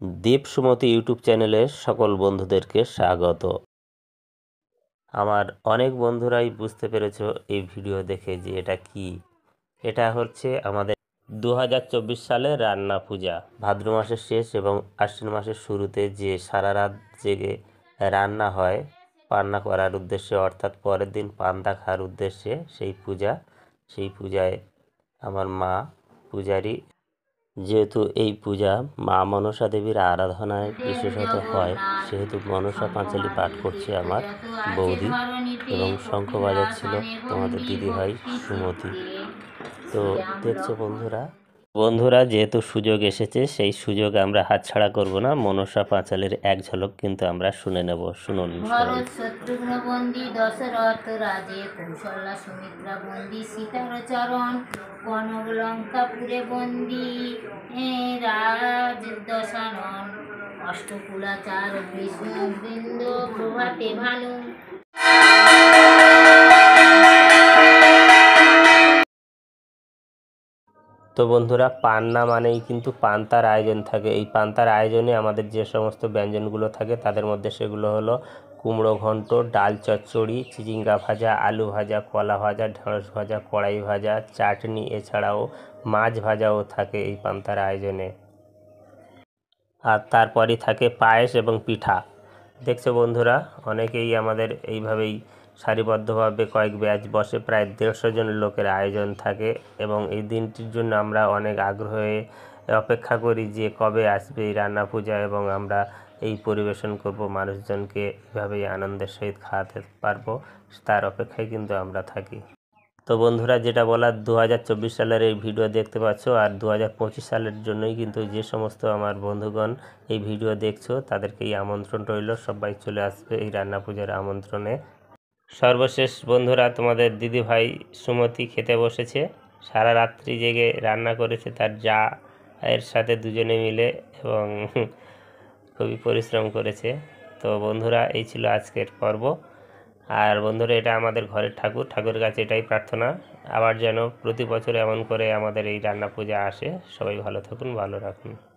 দীপ সুমতি YouTube চ্যানেলে সকল বন্ধুদেরকে স্বাগত। আমার অনেক বন্ধুরাই বুঝতে পেরেছ এই ভিডিও দেখে যে এটা কি। এটা হচ্ছে আমাদের দু হাজার চব্বিশ সালে রান্না পূজা। ভাদ্র মাসের শেষ এবং আশ্বিন মাসের শুরুতে যে সারা রাত জেগে রান্না হয়, পান্না করার উদ্দেশ্যে অর্থাৎ পরের দিন পান্তা খাওয়ার উদ্দেশ্যে সেই পূজা। সেই পূজায় আমার মা পূজারী যেহেতু এই পূজা মা মনসা দেবীর আরাধনায় বিশেষত হয়, সেহেতু মনসা পাঁচালি পাঠ করছে আমার বৌদি এবং শঙ্খ বাজাচ্ছিল তোমাদের দিদিভাই সুমতি। তো দেখছ বন্ধুরা বন্ধুরা যেহেতু সুযোগ এসেছে সেই সুযোগ আমরা হাতছাড়া করব না। মনসা পাঁচালের এক ঝলক কিন্তু আমরা শুনে নেব। শুনুন ভরত শত্রুঘ্ন বন্দি দশরথ রাজে কৌশল্যা সুমিত্রা বন্দি সীতার চরণ কনক লঙ্কাপুরে বন্দি রাজ দশানন অষ্টকুলাচার বিষ্ণু বৃন্দ প্রভাতে ভানু তো বন্ধুরা, পান্না মানেই কিন্তু পান্তার আয়োজন থাকে। এই পান্তার আয়োজনে আমাদের যে সমস্ত ব্যঞ্জনগুলো থাকে, তাদের মধ্যে সেগুলো হলো কুমড়ো ঘন্ট, ডাল চচ্চড়ি, চিচিঙ্গা ভাজা, আলু ভাজা, কলা ভাজা, ঢেঁড়স ভাজা, কড়াই ভাজা, চাটনি, এছাড়াও মাছ ভাজাও থাকে এই পান্তার আয়োজনে। আর তারপরই থাকে পায়েস এবং পিঠা। দেখছ বন্ধুরা, অনেকেই আমাদের এইভাবেই সারিবদ্ধভাবে কয়েক ব্যাচ বসে প্রায় দেড়শো জন লোকের আয়োজন থাকে এবং এই দিনটির জন্য আমরা অনেক আগ্রহে অপেক্ষা করি যে কবে আসবে এই রান্না পূজা এবং আমরা এই পরিবেশন করব, মানুষজনকে এভাবেই আনন্দের সহিত খাওয়াতে পারব, তার অপেক্ষায় কিন্তু আমরা থাকি। তো বন্ধুরা, যেটা বলার দু হাজার চব্বিশ সালের এই ভিডিও দেখতে পাচ্ছ আর দু হাজার পঁচিশ সালের জন্যই কিন্তু যে সমস্ত আমার বন্ধুগণ এই ভিডিও দেখছ, তাদেরকে এই আমন্ত্রণ রইল। সবাই চলে আসবে এই রান্না পূজার আমন্ত্রণে। সর্বশেষ বন্ধুরা, তোমাদের দিদি ভাই সুমতি খেতে বসেছে। সারা রাত্রি জেগে রান্না করেছে তার যা, এর সাথে দুজনে মিলে এবং খুবই পরিশ্রম করেছে। তো বন্ধুরা, এই ছিল আজকের পর্ব। আর বন্ধুরা, এটা আমাদের ঘরের ঠাকুর। ঠাকুরের কাছে এটাই প্রার্থনা। আবার যেন প্রতি বছর এমন করে আমাদের এই রান্না পূজা আসে। সবাই ভালো থাকুন, ভালো রাখুন।